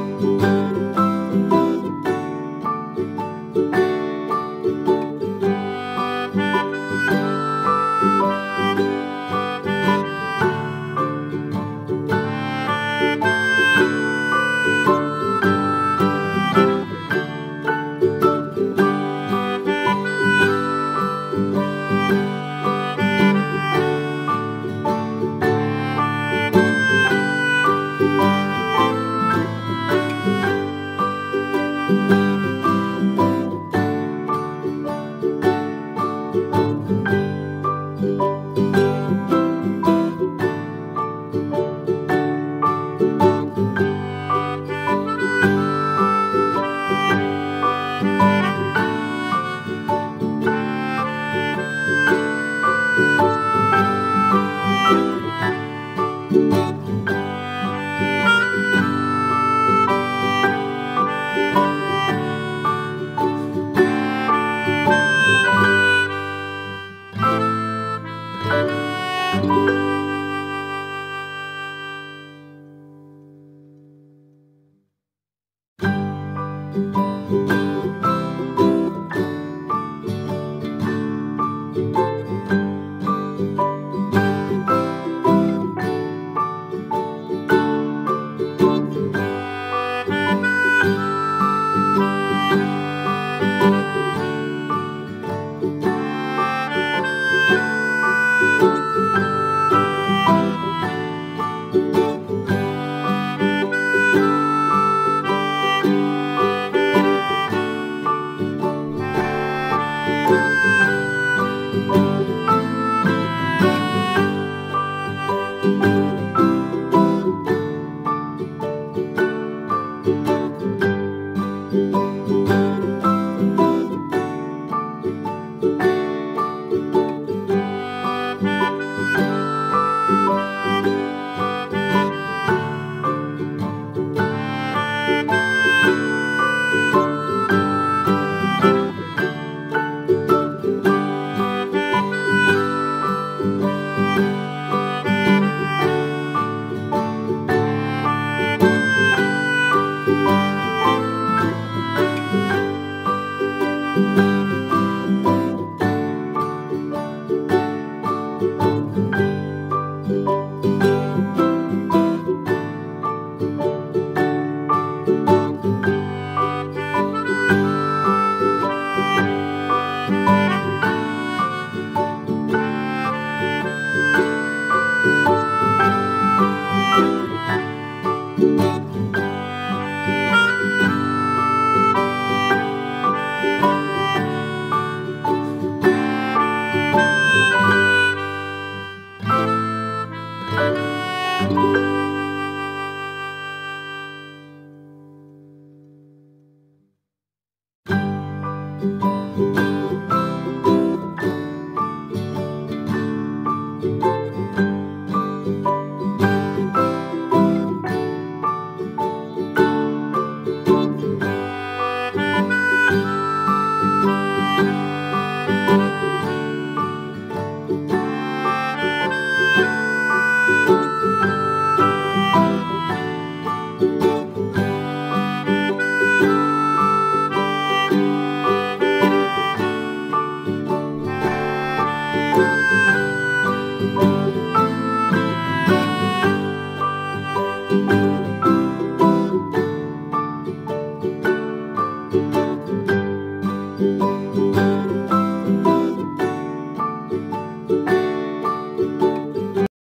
you Bye.